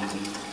Mm-hmm.